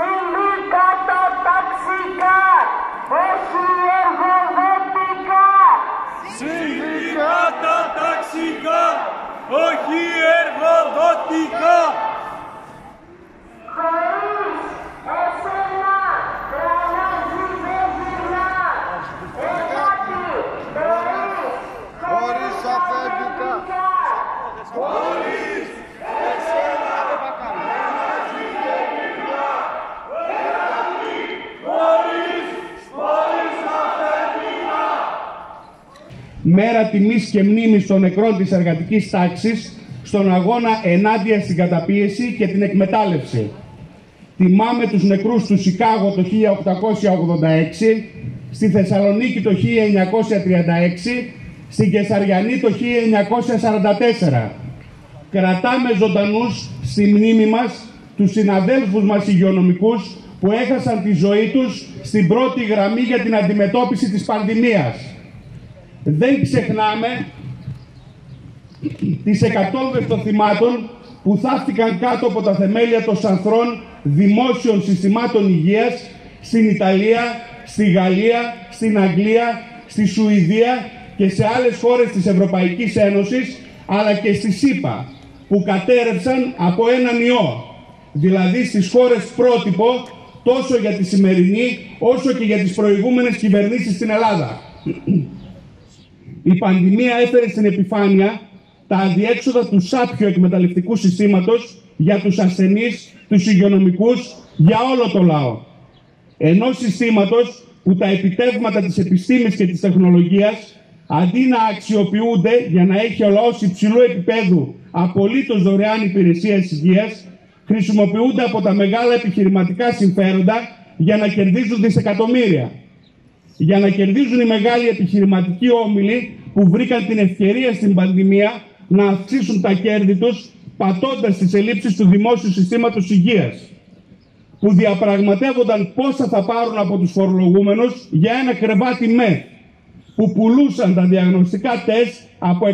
Συνδικάτα ταξικά, όχι εργοδοτικά. Συνδικάτα ταξικά, όχι εργοδοτικά. Χωρίς εσένα γρανάζι δεν γυρνά. Ελάτε, χωρίς, μέρα τιμής και μνήμης των νεκρών της εργατικής τάξης στον αγώνα ενάντια στην καταπίεση και την εκμετάλλευση. Τιμάμε τους νεκρούς του Σικάγο το 1886, στη Θεσσαλονίκη το 1936, στην Κεσαριανή το 1944. Κρατάμε ζωντανούς στη μνήμη μας τους συναδέλφους μας υγειονομικούς που έχασαν τη ζωή τους στην πρώτη γραμμή για την αντιμετώπιση της πανδημίας. Δεν ξεχνάμε τις εκατόμβες των θυμάτων που θαύτηκαν κάτω από τα θεμέλια των σανθρών δημόσιων συστημάτων υγείας στην Ιταλία, στη Γαλλία, στην Αγγλία, στη Σουηδία και σε άλλες χώρες της Ευρωπαϊκής Ένωσης αλλά και στη ΣΥΠΑ που κατέρευσαν από έναν ιό δηλαδή στις χώρες πρότυπο τόσο για τη σημερινή όσο και για τις προηγούμενες κυβερνήσεις στην Ελλάδα. Η πανδημία έφερε στην επιφάνεια τα αδιέξοδα του σάπιου εκμεταλλευτικού συστήματος για τους ασθενείς, τους υγειονομικούς, για όλο το λαό. Ενός συστήματος που τα επιτεύγματα της επιστήμης και της τεχνολογίας αντί να αξιοποιούνται για να έχει ο λαός υψηλού επίπεδου απολύτως δωρεάν υπηρεσίες υγείας, χρησιμοποιούνται από τα μεγάλα επιχειρηματικά συμφέροντα για να κερδίζουν δισεκατομμύρια. Για να κερδίζουν οι μεγάλοι επιχειρηματικοί όμιλοι που βρήκαν την ευκαιρία στην πανδημία να αυξήσουν τα κέρδη τους πατώντας τις ελλείψεις του δημόσιου συστήματος υγείας που διαπραγματεύονταν πόσα θα πάρουν από τους φορολογούμενους για ένα κρεβάτι με που πουλούσαν τα διαγνωστικά τεστ από 150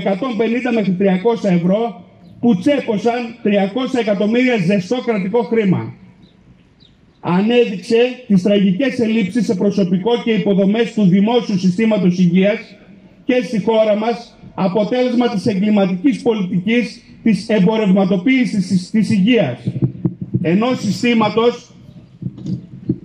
μέχρι 300 ευρώ που τσέπωσαν 300 εκατομμύρια ζεστό κρατικό χρήμα. Ανέδειξε τις τραγικές ελλείψεις σε προσωπικό και υποδομές του δημόσιου συστήματος υγείας και στη χώρα μας αποτέλεσμα της εγκληματικής πολιτικής της εμπορευματοποίησης της υγείας. Ενός συστήματος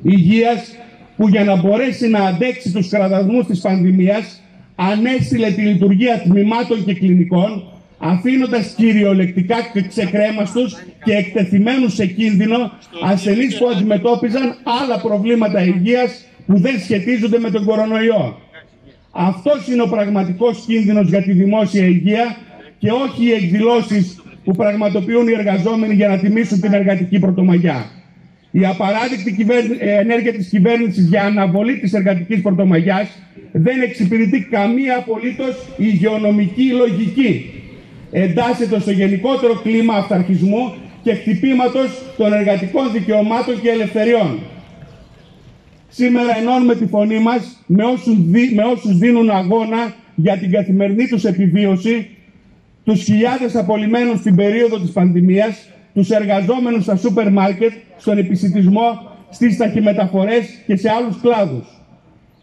υγείας που για να μπορέσει να αντέξει τους κραδασμούς της πανδημίας ανέστηλε τη λειτουργία τμήματων και κλινικών αφήνοντας κυριολεκτικά ξεκρέμαστους και εκτεθειμένους σε κίνδυνο ασθενείς που αντιμετώπιζαν άλλα προβλήματα υγείας που δεν σχετίζονται με τον κορονοϊό. Αυτός είναι ο πραγματικός κίνδυνος για τη δημόσια υγεία και όχι οι εκδηλώσεις που πραγματοποιούν οι εργαζόμενοι για να τιμήσουν την εργατική πρωτομαγιά. Η απαράδεκτη ενέργεια της κυβέρνησης για αναβολή της εργατικής πρωτομαγιάς δεν εξυπηρετεί καμία απολύτως υγειονομική λογική εντάσσεται στο γενικότερο κλίμα αυταρχισμού και χτυπήματος των εργατικών δικαιωμάτων και ελευθεριών. Σήμερα ενώνουμε τη φωνή μας με όσους, με όσους δίνουν αγώνα για την καθημερινή τους επιβίωση, τους χιλιάδες απολυμμένους στην περίοδο της πανδημίας, τους εργαζόμενους στα σούπερ μάρκετ, στον επισητισμό, στις ταχυμεταφορές και σε άλλους κλάδους.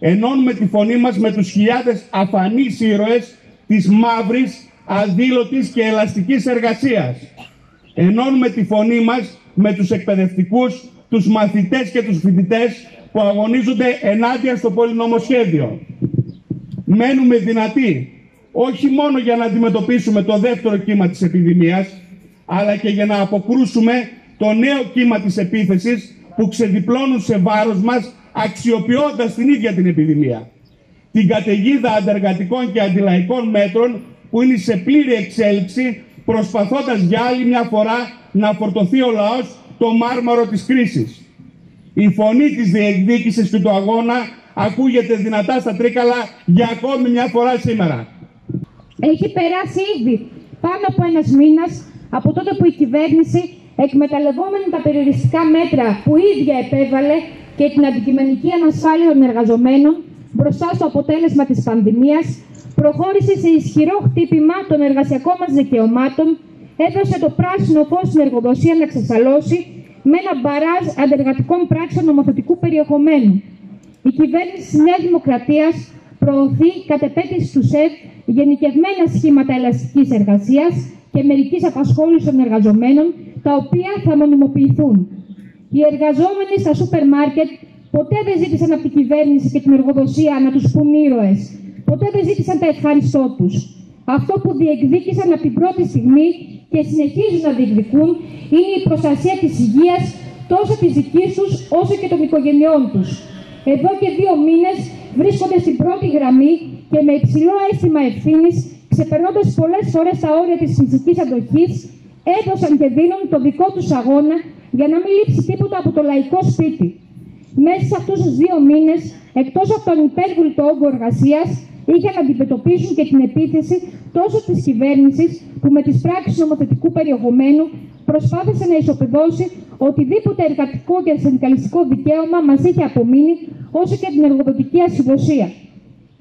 Ενώνουμε τη φωνή μας με τους χιλιάδες αφανείς ήρωες της μαύρης αδήλωτης και ελαστικής εργασίας. Ενώνουμε τη φωνή μας με τους εκπαιδευτικούς, τους μαθητές και τους φοιτητές που αγωνίζονται ενάντια στο πολυνομοσχέδιο. Μένουμε δυνατοί, όχι μόνο για να αντιμετωπίσουμε το δεύτερο κύμα της επιδημίας, αλλά και για να αποκρούσουμε το νέο κύμα της επίθεσης που ξεδιπλώνουν σε βάρος μας αξιοποιώντας την ίδια την επιδημία. Την καταιγίδα αντεργατικών και αντιλαϊκών μέτρων που είναι σε πλήρη εξέλιξη προσπαθώντας για άλλη μια φορά να φορτωθεί ο λαός το μάρμαρο της κρίσης. Η φωνή της διεκδίκησης του αγώνα ακούγεται δυνατά στα τρίκαλα για ακόμη μια φορά σήμερα. Έχει περάσει ήδη πάνω από ένας μήνας από τότε που η κυβέρνηση εκμεταλλευόμενη τα περιοριστικά μέτρα που ίδια επέβαλε και την αντικειμενική ανασφάλεια των εργαζομένων μπροστά στο αποτέλεσμα της πανδημίας προχώρησε σε ισχυρό χτύπημα των εργασιακών μας δικαιωμάτων, έδωσε το πράσινο φως στην εργοδοσία να ξεσαλώσει με ένα μπαράζ αντεργατικών πράξεων νομοθετικού περιεχομένου. Η κυβέρνηση της Νέας Δημοκρατίας προωθεί κατ' επέτηση του ΣΕΒ γενικευμένα σχήματα ελαστικής εργασίας και μερικής απασχόλησης των εργαζομένων, τα οποία θα μονιμοποιηθούν. Οι εργαζόμενοι στα σούπερ μάρκετ ποτέ δεν ζήτησαν από την κυβέρνηση και την εργοδοσία να τους πούν ήρωες. Ποτέ δεν ζήτησαν τα ευχαριστώ τους. Αυτό που διεκδίκησαν από την πρώτη στιγμή και συνεχίζουν να διεκδικούν είναι η προστασία της υγείας τόσο της δικής τους όσο και των οικογενειών τους. Εδώ και δύο μήνες βρίσκονται στην πρώτη γραμμή και με υψηλό αίσθημα ευθύνης, ξεπερνώντας πολλές φορέ τα όρια της φυσικής αντοχής, έδωσαν και δίνουν το δικό τους αγώνα για να μην λείψει τίποτα από το λαϊκό σπίτι. Μέσα σε αυτούς τους δύο μήνες, εκτός από τον υπέρβουλτο όγκο εργασίας, είχαν να αντιμετωπίσουν και την επίθεση τόσο της κυβέρνησης που με τις πράξεις νομοθετικού περιεχομένου προσπάθησε να ισοπεδώσει οτιδήποτε εργατικό και συνδικαλιστικό δικαίωμα μας είχε απομείνει, όσο και την εργοδοτική ασυδοσία.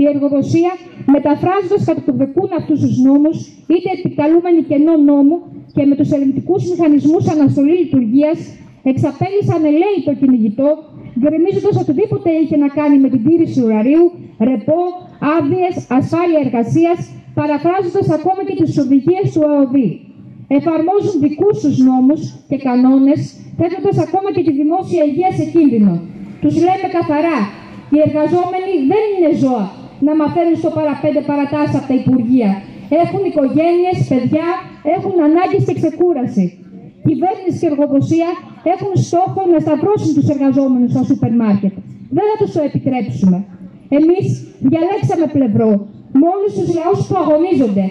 Η εργοδοσία, μεταφράζοντας κατά του δεκούν αυτούς τους νόμους, είτε επικαλούμενοι κενό νόμου και με τους ερευνητικούς μηχανισμούς αναστολή λειτουργίας, εξαπέλυσαν ελέη το κυνηγητό, γκρεμίζοντας οτιδήποτε είχε να κάνει με την τήρηση ωραρίου, ρεπό, άδειες, ασφάλεια εργασίας, παραφράζοντας ακόμα και τις οδηγίες του ΑΟΔΗ. Εφαρμόζουν δικούς τους νόμους και κανόνες, θέτοντας ακόμα και τη δημόσια υγεία σε κίνδυνο. Τους λέμε καθαρά, οι εργαζόμενοι δεν είναι ζώα να μαθαίνουν στο παραπέντε παρατάσεις από τα Υπουργεία. Έχουν οικογένειες, παιδιά, έχουν ανάγκες και ξεκούραση. Κυβέρνηση και εργοδοσία έχουν στόχο να σταυρώσουν τους εργαζόμενους στα σούπερ μάρκετ. Δεν θα τους το επιτρέψουμε. Εμείς διαλέξαμε πλευρό με όλους τους λαούς που αγωνίζονται,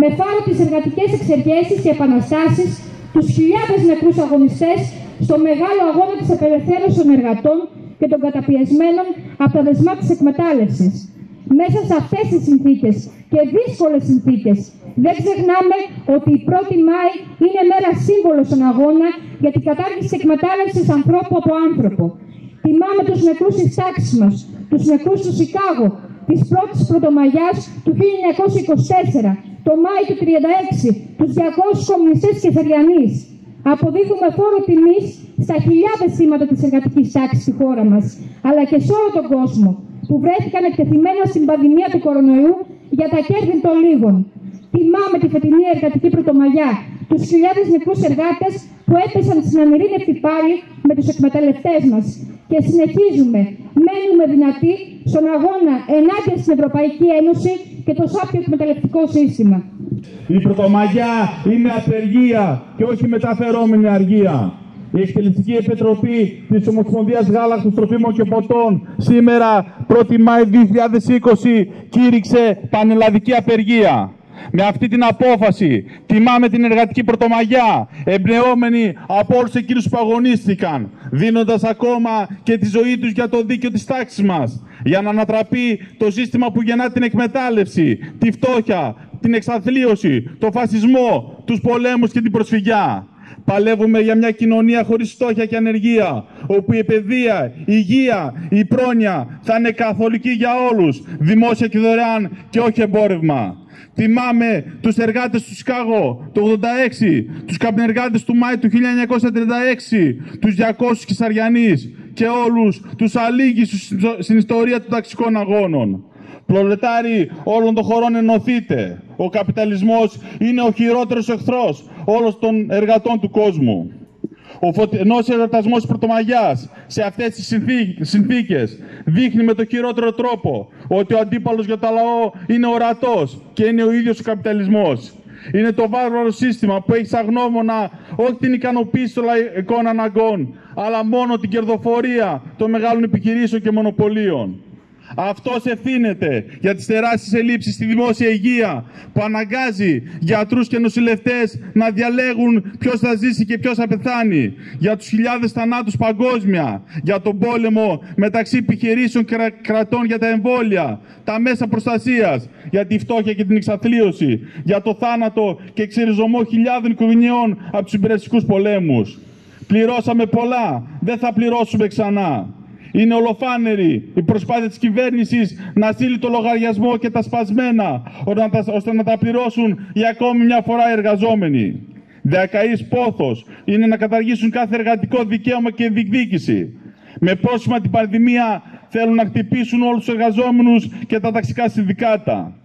με φάρο τις εργατικές εξεργέσεις και επαναστάσεις, τους χιλιάδες νεκρούς αγωνιστές στο μεγάλο αγώνα της απελευθέρωσης των εργατών και των καταπιεσμένων από τα δεσμά της εκμετάλλευσης. Μέσα σε αυτές τις συνθήκες και δύσκολες συνθήκες, δεν ξεχνάμε ότι η 1η Μάη είναι μέρα σύμβολος στον αγώνα για την κατάργηση της εκμετάλλευσης ανθρώπου από άνθρωπο. Τιμάμε τους νεκρούς της τάξη μα, τους νεκρούς του Σικάγο, της πρώτης Πρωτομαγιάς του 1924, το Μάη του 1936, τους 200 κομμουνιστές και Θεριανεί. Αποδίδουμε φόρο τιμής στα χιλιάδες θύματα της εργατικής τάξης στη χώρα μας, αλλά και σε όλο τον κόσμο, που βρέθηκαν εκτεθειμένα στην πανδημία του κορονοϊού για τα κέρδη των λίγων. Τιμάμε τη φετινή εργατική πρωτομαγιά, τους χιλιάδες νεκρούς εργάτες που έπεσαν στην ανηρήνευτη πάλι με τους εκμεταλλευτές μας. Και συνεχίζουμε, μένουμε δυνατοί στον αγώνα ενάντια στην Ευρωπαϊκή Ένωση και το σάπιο εκμεταλλευτικό σύστημα. Η Πρωτομαγιά είναι απεργία και όχι μεταφερόμενη αργία. Η Εκτελεστική Επιτροπή της Ομοσπονδίας Γάλακτος Τροφίμων και Ποτών σήμερα 1η Μάη 2020 κήρυξε πανελλαδική απεργία. Με αυτή την απόφαση τιμάμε την εργατική πρωτομαγιά, εμπνεόμενοι από όλους εκείνους που αγωνίστηκαν, δίνοντας ακόμα και τη ζωή τους για το δίκαιο της τάξης μας, για να ανατραπεί το σύστημα που γεννά την εκμετάλλευση, τη φτώχεια, την εξαθλίωση, το φασισμό, τους πολέμους και την προσφυγιά. Παλεύουμε για μια κοινωνία χωρίς φτώχεια και ανεργία, όπου η παιδεία, η υγεία, η πρόνοια θα είναι καθολική για όλους, δημόσια και δωρεάν και όχι εμπόρευμα. Θυμάμαι τους εργάτες του Σικάγο το 86, τους καπνεργάτες του Μάη του 1936, τους 200 Κυσαριανείς και όλους τους αλήγεις στην ιστορία των ταξικών αγώνων. Προλετάροι όλων των χωρών ενωθείτε. Ο καπιταλισμός είναι ο χειρότερος εχθρός όλων των εργατών του κόσμου. Ο φωτεινός ερωτασμός Πρωτομαγιάς σε αυτές τις συνθήκες δείχνει με το χειρότερο τρόπο ότι ο αντίπαλος για το λαό είναι ορατός και είναι ο ίδιος ο καπιταλισμός. Είναι το βάρβαρο σύστημα που έχει σαν γνώμονα όχι την ικανοποίηση των λαϊκών αναγκών, αλλά μόνο την κερδοφορία των μεγάλων επιχειρήσεων και μονοπωλίων. Αυτός ευθύνεται για τις τεράστιες ελλείψεις στη δημόσια υγεία που αναγκάζει γιατρούς και νοσηλευτές να διαλέγουν ποιος θα ζήσει και ποιος θα πεθάνει. Για τους χιλιάδες θανάτους παγκόσμια. Για τον πόλεμο μεταξύ επιχειρήσεων και κρατών για τα εμβόλια. Τα μέσα προστασίας. Για τη φτώχεια και την εξαθλίωση. Για το θάνατο και εξεριζωμό χιλιάδων οικογενειών από τους υπηρεσικούς πολέμους. Πληρώσαμε πολλά. Δεν θα πληρώσουμε ξανά. Είναι ολοφάνερη η προσπάθεια της κυβέρνησης να στείλει το λογαριασμό και τα σπασμένα ώστε να τα πληρώσουν για ακόμη μια φορά οι εργαζόμενοι. Διακαής πόθος είναι να καταργήσουν κάθε εργατικό δικαίωμα και διεκδίκηση. Με πρόσημα την πανδημία θέλουν να χτυπήσουν όλους τους εργαζόμενους και τα ταξικά συνδικάτα.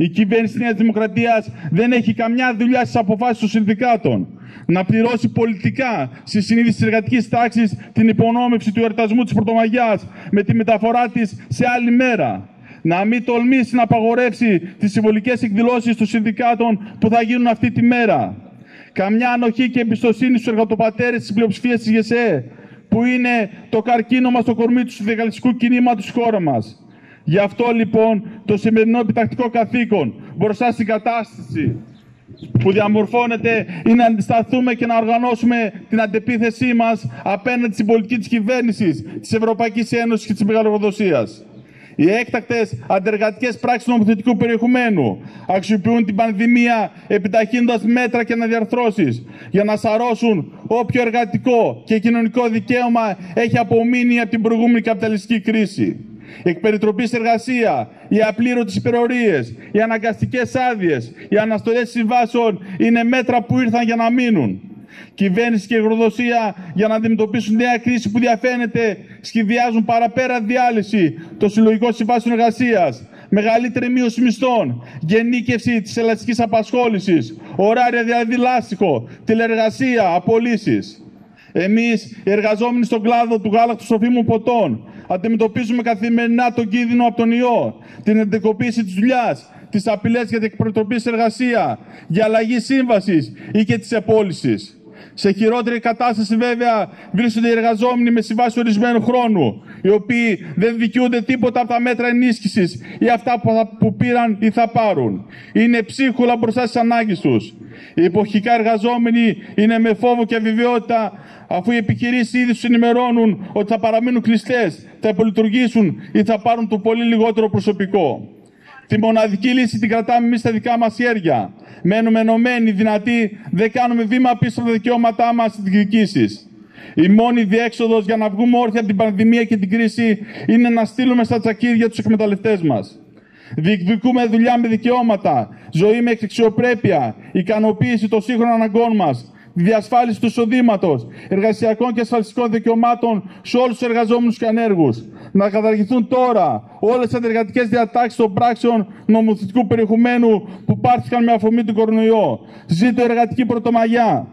Η κυβέρνηση της Νέας Δημοκρατίας δεν έχει καμιά δουλειά στις αποφάσεις των συνδικάτων. Να πληρώσει πολιτικά στη συνείδηση της εργατικής τάξης την υπονόμευση του εορτασμού της Πρωτομαγιάς με τη μεταφορά της σε άλλη μέρα. Να μην τολμήσει να απαγορεύσει τις συμβολικές εκδηλώσεις των συνδικάτων που θα γίνουν αυτή τη μέρα. Καμιά ανοχή και εμπιστοσύνη στους εργατοπατέρες της πλειοψηφίας της ΓΕΣΕ, που είναι το καρκίνωμα στο κορμί του συνδικαλιστικού κινήματος της χώρας μας. Γι' αυτό λοιπόν το σημερινό επιτακτικό καθήκον μπροστά στην κατάσταση που διαμορφώνεται είναι να αντισταθούμε και να οργανώσουμε την αντεπίθεσή μας απέναντι στην πολιτική της κυβέρνησης, της Ευρωπαϊκής Ένωσης και της Μεγαλογοδοσίας. Οι έκτακτες αντεργατικές πράξεις νομοθετικού περιεχομένου αξιοποιούν την πανδημία επιταχύνοντας μέτρα και αναδιαρθρώσεις για να σαρώσουν όποιο εργατικό και κοινωνικό δικαίωμα έχει απομείνει από την προηγούμενη καπιταλιστική κρίση. Η εκπεριτροπή εργασία, οι απλήρωτε υπερορίες, οι αναγκαστικές άδειες, οι αναστολές συμβάσεων είναι μέτρα που ήρθαν για να μείνουν. Κυβέρνηση και αγροδοσία για να αντιμετωπίσουν νέα κρίση που διαφαίνεται σχεδιάζουν παραπέρα διάλυση των συλλογικών συμβάσεων εργασίας, μεγαλύτερη μείωση μισθών, γενίκευση της ελαστικής απασχόλησης, ωράρια δηλαδή λάστιχο, τηλεργασία, απολύσεις. Εμείς, οι εργαζόμενοι στον κλάδο του γάλακτος τροφίμων ποτών, αντιμετωπίζουμε καθημερινά τον κίνδυνο από τον ιό, την εντεκοποίηση της δουλειάς, τις απειλές για την εκπροτροπή εργασίας, για αλλαγή σύμβασης ή και της επόλυσης. Σε χειρότερη κατάσταση, βέβαια, βρίσκονται οι εργαζόμενοι με συμβάσει ορισμένου χρόνου, οι οποίοι δεν δικαιούνται τίποτα από τα μέτρα ενίσχυσης ή αυτά που, θα, που πήραν ή θα πάρουν. Είναι ψίχουλα μπροστά στις ανάγκες τους. Οι εποχικά εργαζόμενοι είναι με φόβο και αβεβαιότητα, αφού οι επιχειρήσεις ήδη τους ενημερώνουν ότι θα παραμείνουν κλειστές, θα υπολειτουργήσουν ή θα πάρουν το πολύ λιγότερο προσωπικό. Τη μοναδική λύση την κρατάμε εμείς στα δικά μας χέρια. Μένουμε ενωμένοι, δυνατοί, δεν κάνουμε βήμα πίσω από τα δικαιώματά μας στις διεκδικήσει. Η μόνη διέξοδος για να βγούμε όρθια από την πανδημία και την κρίση είναι να στείλουμε στα τσακίδια τους εκμεταλλευτές μας. Διεκδικούμε δουλειά με δικαιώματα, ζωή με αξιοπρέπεια, ικανοποίηση των σύγχρονων αναγκών μας, διασφάλιση του εισοδήματος, εργασιακών και ασφαλιστικών δικαιωμάτων σε όλους τους εργαζόμενους και ανέργους. Να καταργηθούν τώρα όλες τι αντεργατικές διατάξεις των πράξεων νομοθετικού περιεχομένου που πάρθηκαν με αφορμή του κορονοϊό. Ζήτω εργατική πρωτομαγιά.